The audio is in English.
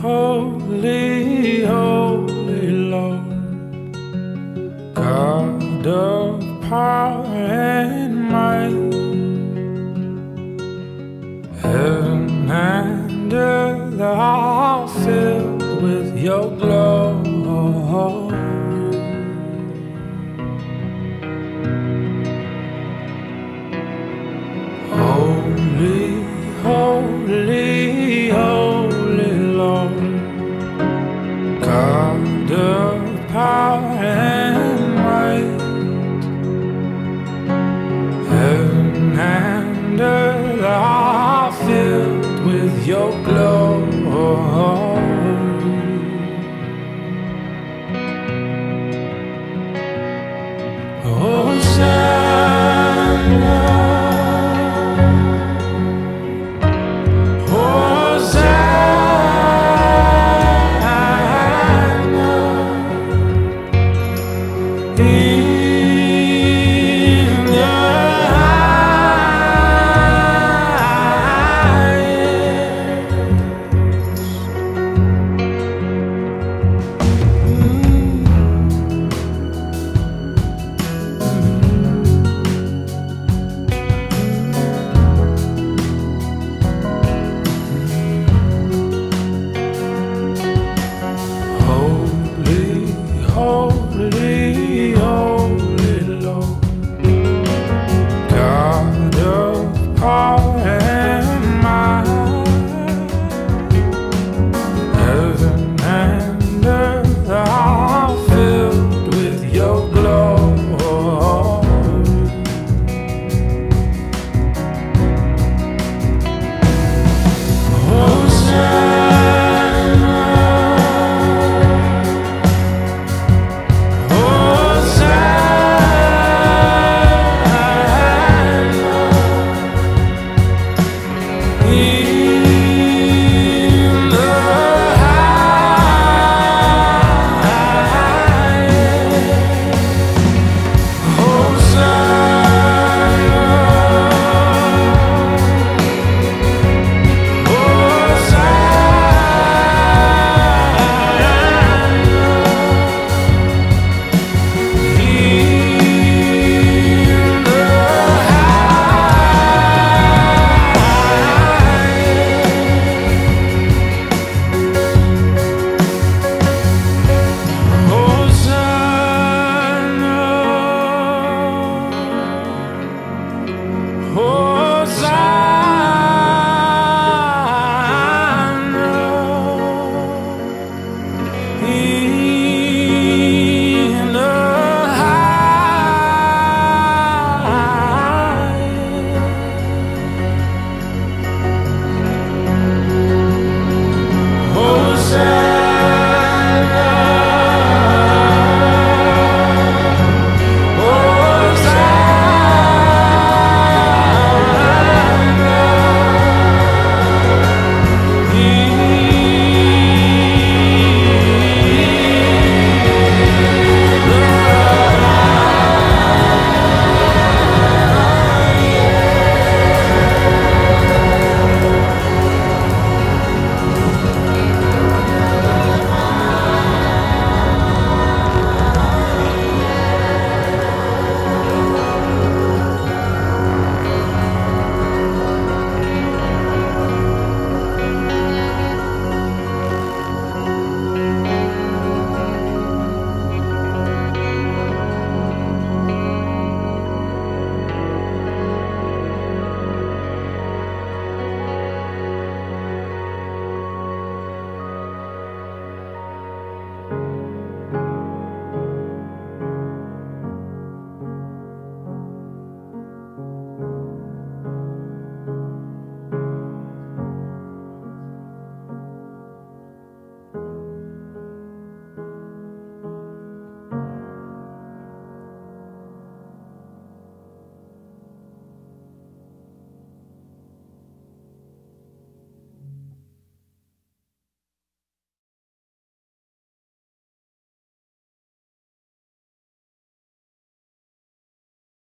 holy Come to power and light Heaven and earth are filled with your glory. Oh.